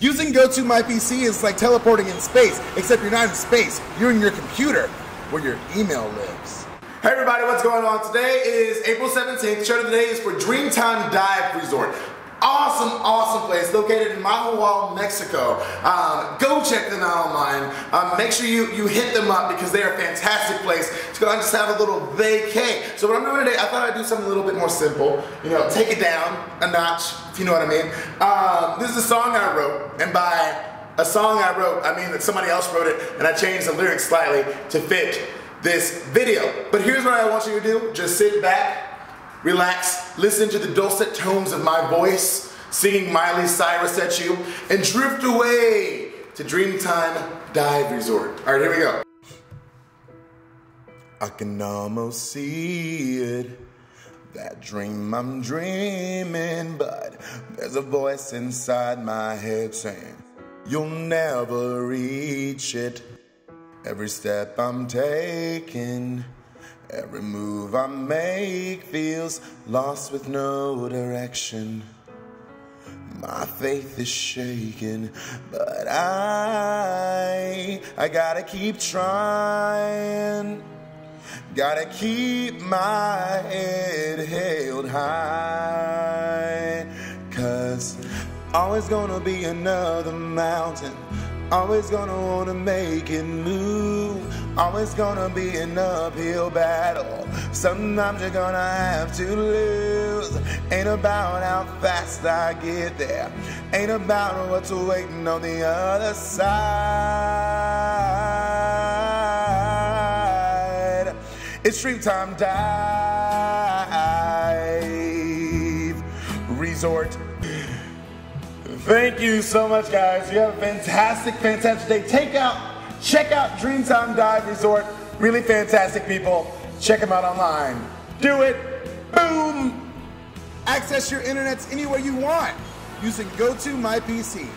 Using GoToMyPC is like teleporting in space, except you're not in space. You're in your computer, where your email lives. Hey everybody, what's going on? Today is April 17th. The Show today is for Dreamtime Dive Resort. Awesome, awesome place located in Mahahual, Mexico. Um, go check them out online. Um, make sure you, you hit them up because they are a fantastic place to go and just have a little vacay. So what I'm doing today, I thought I'd do something a little bit more simple. You know, take it down a notch, if you know what I mean. Um, this is a song I wrote, and by a song I wrote, I mean that somebody else wrote it, and I changed the lyrics slightly to fit this video. But here's what I want you to do. Just sit back, relax, listen to the dulcet tones of my voice singing Miley Cyrus at you, and drift away to Dreamtime Dive Resort. All right, here we go. I can almost see it. That dream I'm dreaming, but there's a voice inside my head saying, You'll never reach it. Every step I'm taking, every move I make feels lost with no direction. My faith is shaking, but I, I gotta keep trying. Gotta keep my head held high. Cause always gonna be another mountain. Always gonna wanna make it move. Always gonna be an uphill battle. Sometimes you're gonna have to lose. Ain't about how fast I get there. Ain't about what's waiting on the other side. It's Dreamtime Dive Resort. Thank you so much, guys. You have a fantastic, fantastic day. Take out, check out Dreamtime Dive Resort. Really fantastic people. Check them out online. Do it. Boom. Access your internets anywhere you want using GoToMyPC.